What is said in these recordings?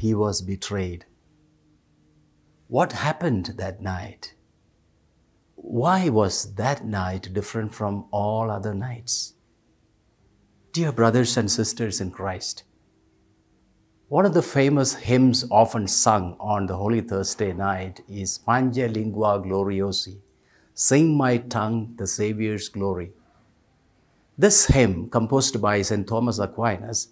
he was betrayed. What happened that night? Why was that night different from all other nights? Dear brothers and sisters in Christ, one of the famous hymns often sung on the Holy Thursday night is Pange Lingua Gloriosi, Sing My Tongue the Saviour's Glory. This hymn, composed by St. Thomas Aquinas,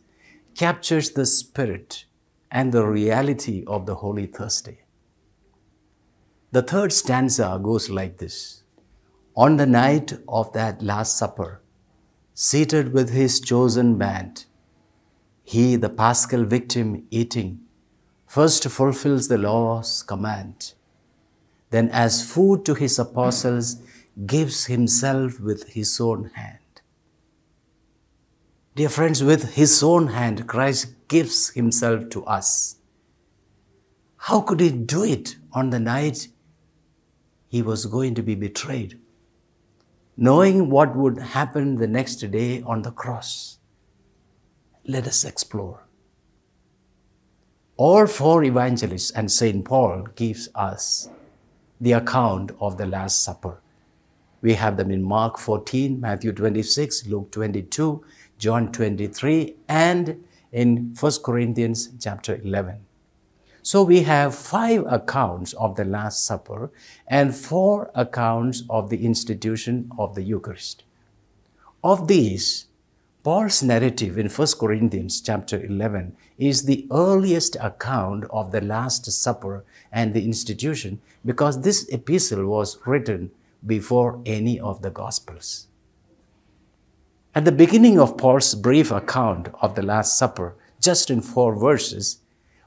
captures the spirit and the reality of the Holy Thursday. The third stanza goes like this On the night of that Last Supper, seated with his chosen band, he, the paschal victim, eating, first fulfills the law's command. Then, as food to his apostles, gives himself with his own hand. Dear friends, with his own hand, Christ gives himself to us. How could he do it on the night he was going to be betrayed? knowing what would happen the next day on the cross. Let us explore. All four evangelists and St. Paul gives us the account of the Last Supper. We have them in Mark 14, Matthew 26, Luke 22, John 23, and in 1 Corinthians chapter 11. So we have five accounts of the Last Supper and four accounts of the institution of the Eucharist. Of these, Paul's narrative in 1 Corinthians chapter 11 is the earliest account of the Last Supper and the institution because this epistle was written before any of the Gospels. At the beginning of Paul's brief account of the Last Supper, just in four verses,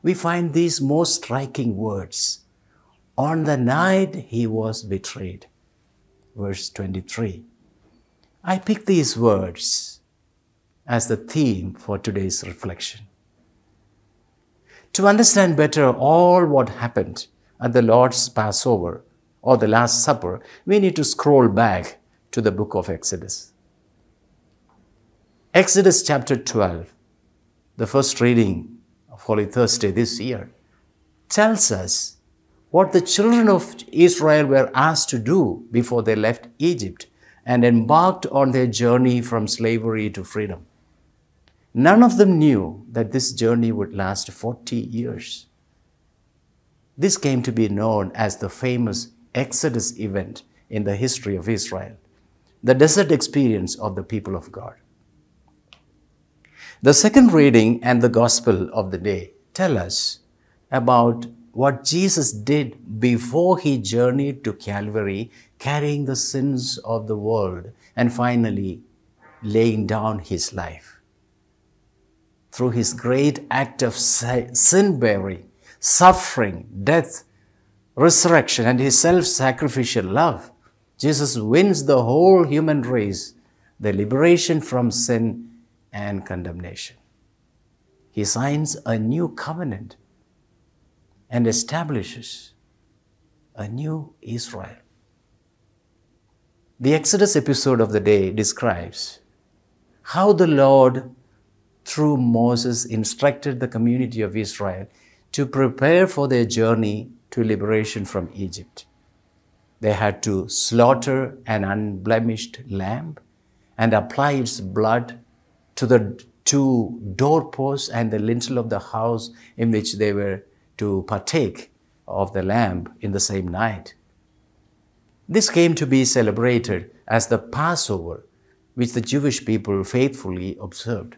we find these most striking words. On the night he was betrayed. Verse 23. I pick these words as the theme for today's reflection. To understand better all what happened at the Lord's Passover or the Last Supper, we need to scroll back to the book of Exodus. Exodus chapter 12, the first reading of Holy Thursday this year, tells us what the children of Israel were asked to do before they left Egypt and embarked on their journey from slavery to freedom. None of them knew that this journey would last 40 years. This came to be known as the famous Exodus event in the history of Israel, the desert experience of the people of God. The second reading and the gospel of the day tell us about what Jesus did before he journeyed to Calvary, carrying the sins of the world and finally laying down his life. Through his great act of sin bearing, suffering, death, resurrection, and his self sacrificial love, Jesus wins the whole human race, the liberation from sin and condemnation. He signs a new covenant and establishes a new Israel. The Exodus episode of the day describes how the Lord, through Moses, instructed the community of Israel to prepare for their journey to liberation from Egypt. They had to slaughter an unblemished lamb and apply its blood to the two doorposts and the lintel of the house in which they were to partake of the lamb in the same night. This came to be celebrated as the Passover, which the Jewish people faithfully observed.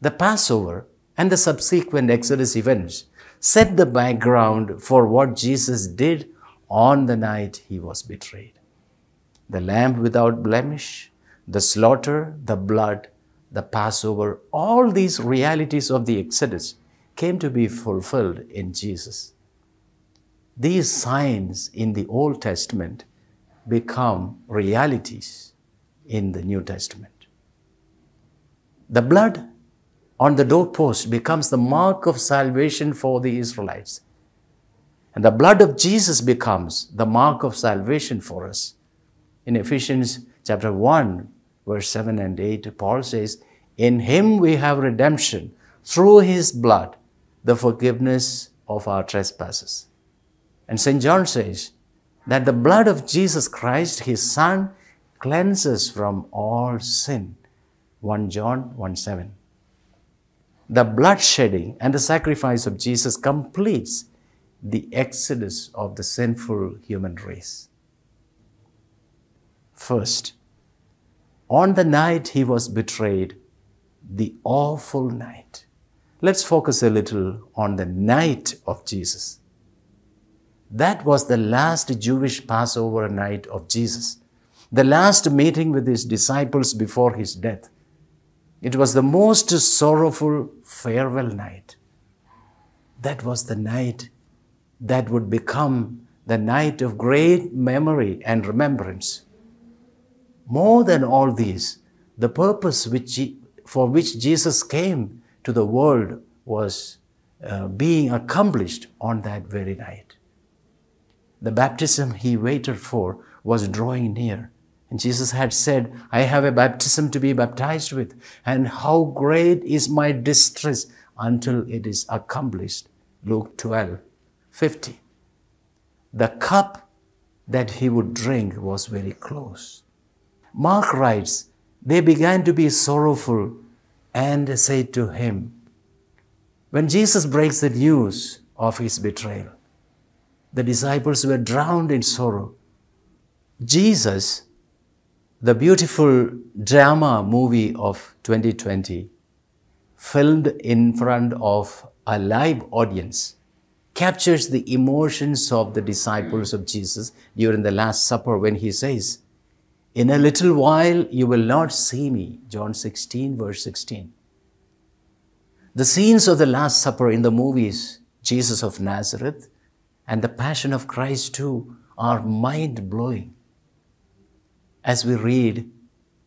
The Passover and the subsequent Exodus events set the background for what Jesus did on the night he was betrayed. The lamb without blemish, the slaughter, the blood, the Passover, all these realities of the Exodus came to be fulfilled in Jesus. These signs in the Old Testament become realities in the New Testament. The blood on the doorpost becomes the mark of salvation for the Israelites. And the blood of Jesus becomes the mark of salvation for us. In Ephesians chapter 1, verse 7 and 8, Paul says, In him we have redemption through his blood, the forgiveness of our trespasses. And St. John says that the blood of Jesus Christ, his Son, cleanses from all sin. 1 John 1 7. The blood shedding and the sacrifice of Jesus completes the exodus of the sinful human race. First, on the night he was betrayed, the awful night. Let's focus a little on the night of Jesus. That was the last Jewish Passover night of Jesus, the last meeting with his disciples before his death. It was the most sorrowful farewell night. That was the night that would become the night of great memory and remembrance. More than all these, the purpose which, for which Jesus came to the world was uh, being accomplished on that very night. The baptism he waited for was drawing near. And Jesus had said, I have a baptism to be baptized with, and how great is my distress until it is accomplished. Luke 12, 50. The cup that he would drink was very close. Mark writes, They began to be sorrowful and said to him, When Jesus breaks the news of his betrayal, the disciples were drowned in sorrow. Jesus, the beautiful drama movie of 2020, filmed in front of a live audience, captures the emotions of the disciples of Jesus during the Last Supper when he says, in a little while you will not see me. John 16, verse 16. The scenes of the Last Supper in the movies, Jesus of Nazareth and the Passion of Christ too, are mind blowing. As we read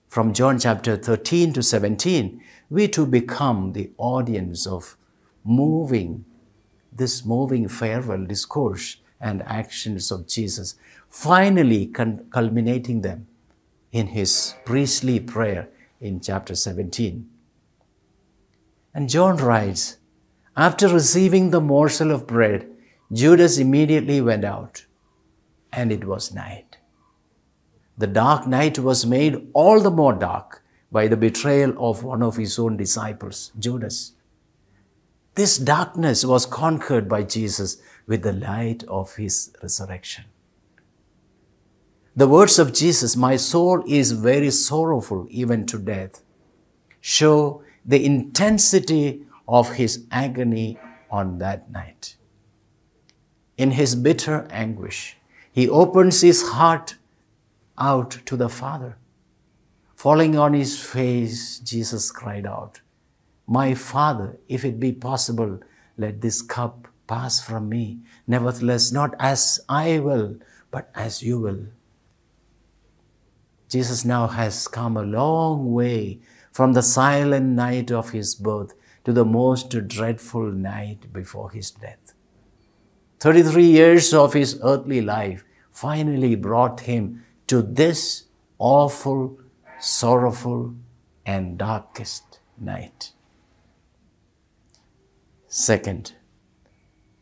from John chapter 13 to 17, we too become the audience of moving, this moving farewell discourse and actions of Jesus, finally culminating them in his priestly prayer in chapter 17. And John writes, After receiving the morsel of bread, Judas immediately went out, and it was night. The dark night was made all the more dark by the betrayal of one of his own disciples, Judas. This darkness was conquered by Jesus with the light of his resurrection. The words of Jesus, my soul is very sorrowful even to death, show the intensity of his agony on that night. In his bitter anguish, he opens his heart out to the Father. Falling on his face, Jesus cried out, My Father, if it be possible, let this cup pass from me. Nevertheless, not as I will, but as you will. Jesus now has come a long way from the silent night of his birth to the most dreadful night before his death. 33 years of his earthly life finally brought him to this awful, sorrowful, and darkest night. Second,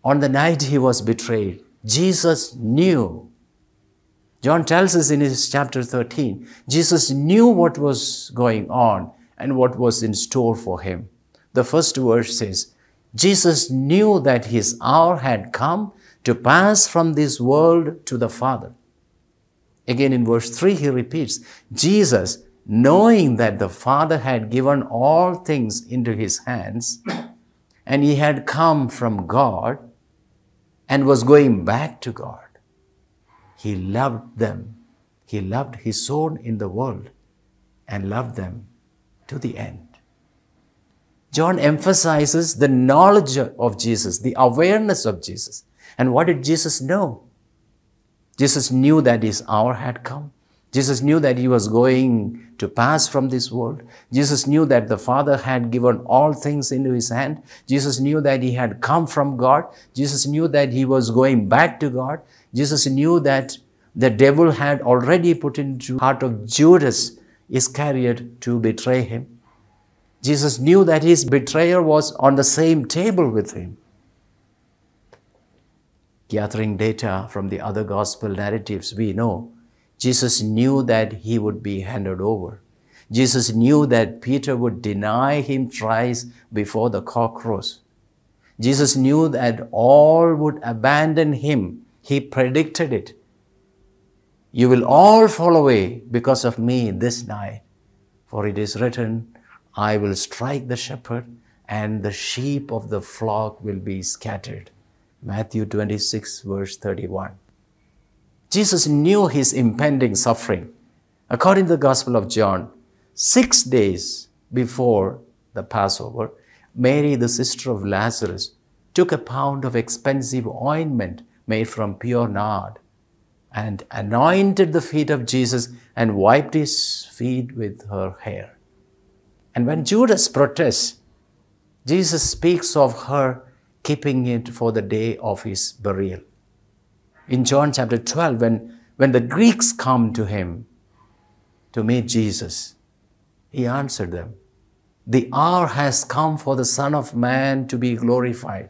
on the night he was betrayed, Jesus knew John tells us in his chapter 13, Jesus knew what was going on and what was in store for him. The first verse says, Jesus knew that his hour had come to pass from this world to the Father. Again in verse 3, he repeats, Jesus, knowing that the Father had given all things into his hands, and he had come from God and was going back to God. He loved them. He loved his own in the world and loved them to the end. John emphasizes the knowledge of Jesus, the awareness of Jesus. And what did Jesus know? Jesus knew that his hour had come. Jesus knew that he was going to pass from this world. Jesus knew that the Father had given all things into his hand. Jesus knew that he had come from God. Jesus knew that he was going back to God. Jesus knew that the devil had already put into heart of Judas Iscariot to betray him. Jesus knew that his betrayer was on the same table with him. Gathering data from the other gospel narratives, we know Jesus knew that he would be handed over. Jesus knew that Peter would deny him thrice before the cock crows. Jesus knew that all would abandon him. He predicted it. You will all fall away because of me this night. For it is written, I will strike the shepherd, and the sheep of the flock will be scattered. Matthew 26, verse 31. Jesus knew his impending suffering. According to the Gospel of John, six days before the Passover, Mary, the sister of Lazarus, took a pound of expensive ointment made from pure nard and anointed the feet of Jesus and wiped his feet with her hair. And when Judas protests, Jesus speaks of her keeping it for the day of his burial. In John chapter 12, when, when the Greeks come to him to meet Jesus, he answered them, The hour has come for the Son of Man to be glorified.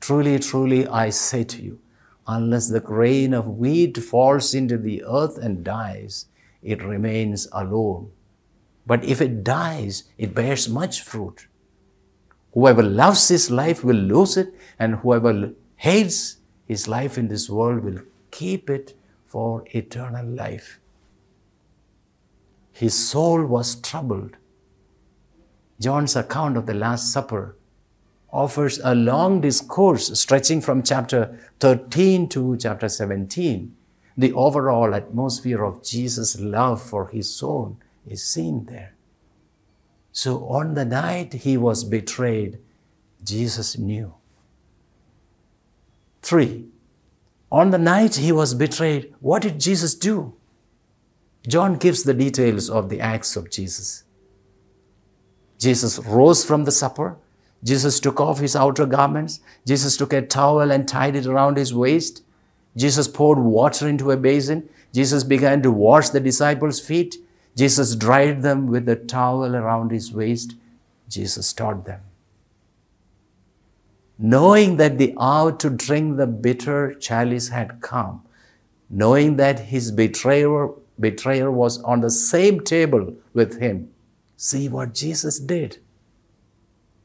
Truly, truly, I say to you, unless the grain of wheat falls into the earth and dies, it remains alone. But if it dies, it bears much fruit. Whoever loves his life will lose it, and whoever hates his life in this world will keep it for eternal life. His soul was troubled. John's account of the Last Supper offers a long discourse stretching from chapter 13 to chapter 17. The overall atmosphere of Jesus' love for his soul is seen there. So on the night he was betrayed, Jesus knew. Three, on the night he was betrayed, what did Jesus do? John gives the details of the acts of Jesus. Jesus rose from the supper. Jesus took off his outer garments. Jesus took a towel and tied it around his waist. Jesus poured water into a basin. Jesus began to wash the disciples' feet. Jesus dried them with the towel around his waist. Jesus taught them. Knowing that the hour to drink the bitter chalice had come, knowing that his betrayer, betrayer was on the same table with him, see what Jesus did.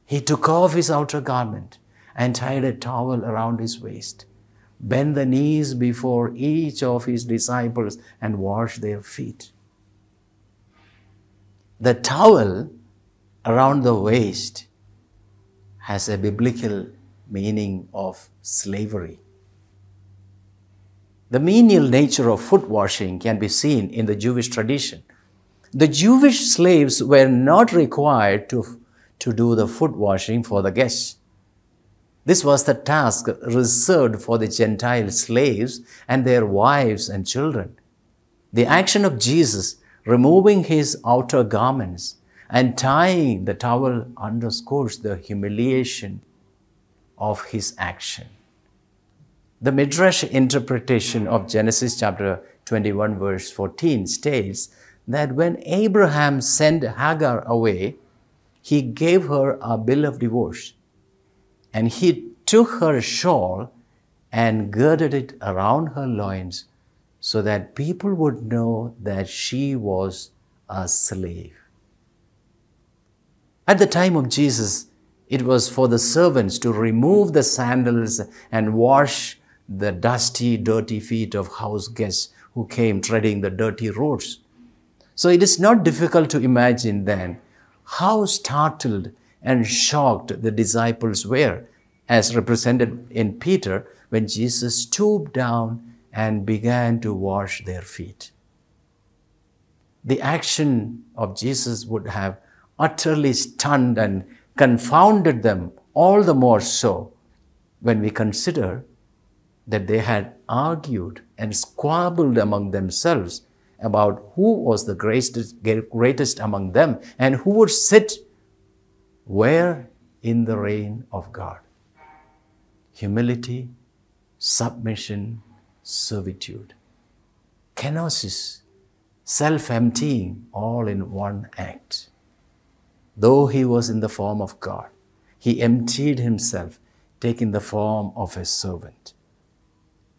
He took off his outer garment and tied a towel around his waist, bent the knees before each of his disciples, and washed their feet. The towel around the waist has a biblical meaning of slavery. The menial nature of foot washing can be seen in the Jewish tradition. The Jewish slaves were not required to, to do the foot washing for the guests. This was the task reserved for the Gentile slaves and their wives and children. The action of Jesus removing his outer garments and tying the towel underscores the humiliation of his action. The Midrash interpretation of Genesis chapter 21, verse 14 states that when Abraham sent Hagar away, he gave her a bill of divorce and he took her shawl and girded it around her loins so that people would know that she was a slave. At the time of Jesus, it was for the servants to remove the sandals and wash the dusty, dirty feet of house guests who came treading the dirty roads. So it is not difficult to imagine then how startled and shocked the disciples were, as represented in Peter, when Jesus stooped down and began to wash their feet. The action of Jesus would have utterly stunned and confounded them, all the more so when we consider that they had argued and squabbled among themselves about who was the greatest, greatest among them and who would sit where in the reign of God. Humility, submission, servitude. Kenosis, self emptying, all in one act. Though he was in the form of God, he emptied himself, taking the form of a servant.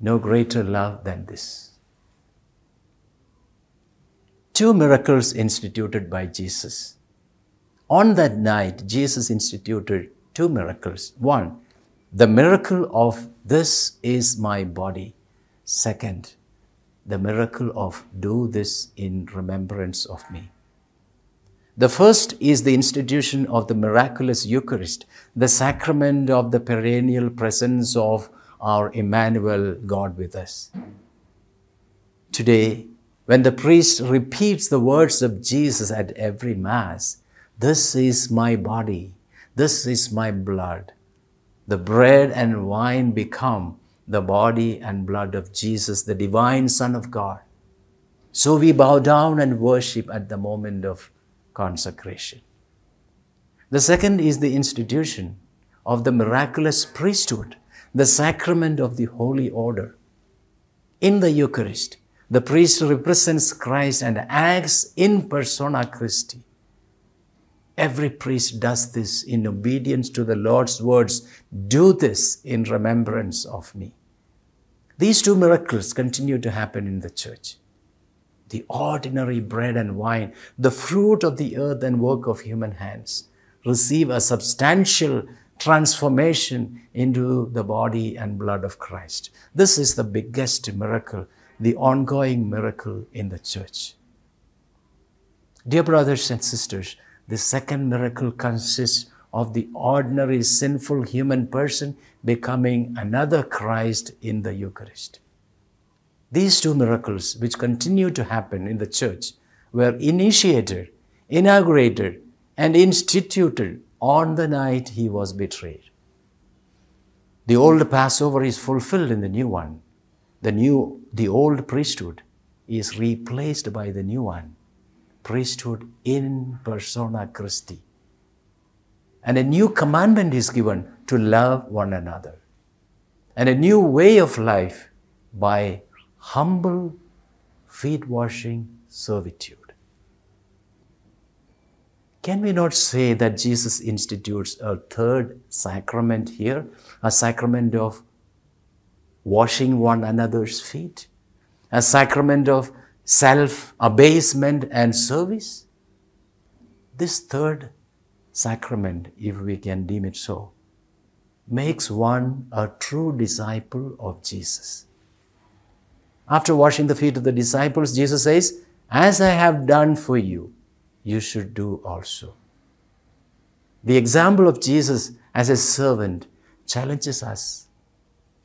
No greater love than this. Two miracles instituted by Jesus. On that night, Jesus instituted two miracles. One, the miracle of this is my body. Second, the miracle of do this in remembrance of me. The first is the institution of the miraculous Eucharist, the sacrament of the perennial presence of our Emmanuel, God with us. Today, when the priest repeats the words of Jesus at every Mass, this is my body, this is my blood, the bread and wine become the body and blood of Jesus, the divine Son of God. So we bow down and worship at the moment of consecration. The second is the institution of the miraculous priesthood, the sacrament of the holy order. In the Eucharist, the priest represents Christ and acts in persona Christi. Every priest does this in obedience to the Lord's words do this in remembrance of me. These two miracles continue to happen in the church. The ordinary bread and wine, the fruit of the earth and work of human hands, receive a substantial transformation into the body and blood of Christ. This is the biggest miracle, the ongoing miracle in the church. Dear brothers and sisters, the second miracle consists of the ordinary sinful human person becoming another Christ in the Eucharist. These two miracles, which continue to happen in the church, were initiated, inaugurated, and instituted on the night he was betrayed. The old Passover is fulfilled in the new one. The new, the old priesthood is replaced by the new one. Priesthood in persona Christi. And a new commandment is given to love one another. And a new way of life by humble feet washing servitude. Can we not say that Jesus institutes a third sacrament here, a sacrament of washing one another's feet, a sacrament of self abasement and service? This third sacrament, if we can deem it so, makes one a true disciple of Jesus. After washing the feet of the disciples, Jesus says, As I have done for you, you should do also. The example of Jesus as a servant challenges us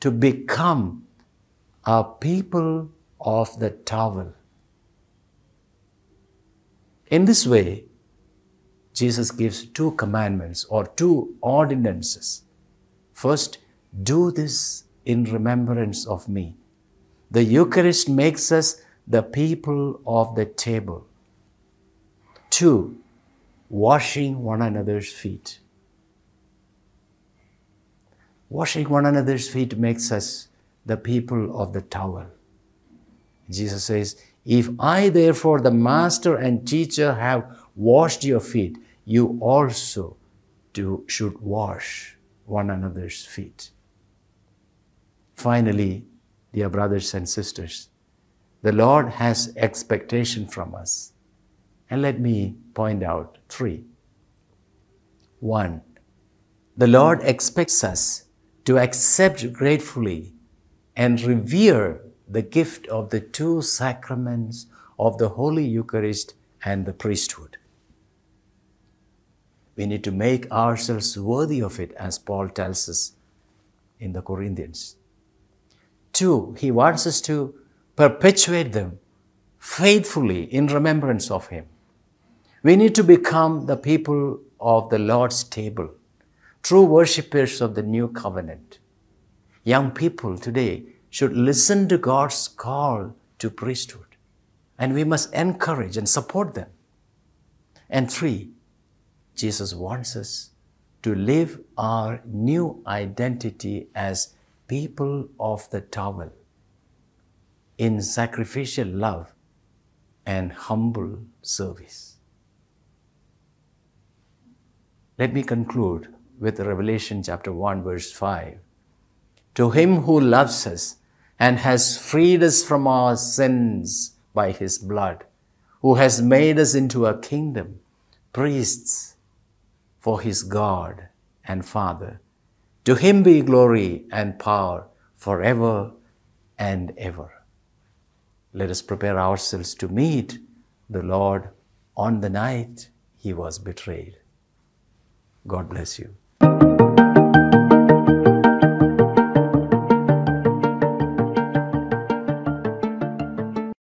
to become a people of the towel. In this way, Jesus gives two commandments or two ordinances. First, do this in remembrance of me. The Eucharist makes us the people of the table. Two, washing one another's feet. Washing one another's feet makes us the people of the towel. Jesus says, If I, therefore, the master and teacher, have washed your feet, you also do, should wash one another's feet. Finally, dear brothers and sisters, the Lord has expectation from us. And let me point out three. One, the Lord expects us to accept gratefully and revere the gift of the two sacraments of the Holy Eucharist and the priesthood. We need to make ourselves worthy of it, as Paul tells us in the Corinthians. Two, he wants us to perpetuate them faithfully in remembrance of him. We need to become the people of the Lord's table, true worshippers of the new covenant. Young people today should listen to God's call to priesthood, and we must encourage and support them. And three, Jesus wants us to live our new identity as people of the towel in sacrificial love and humble service. Let me conclude with Revelation chapter 1, verse 5. To him who loves us and has freed us from our sins by his blood, who has made us into a kingdom, priests for his God and Father. To him be glory and power forever and ever. Let us prepare ourselves to meet the Lord on the night he was betrayed. God bless you.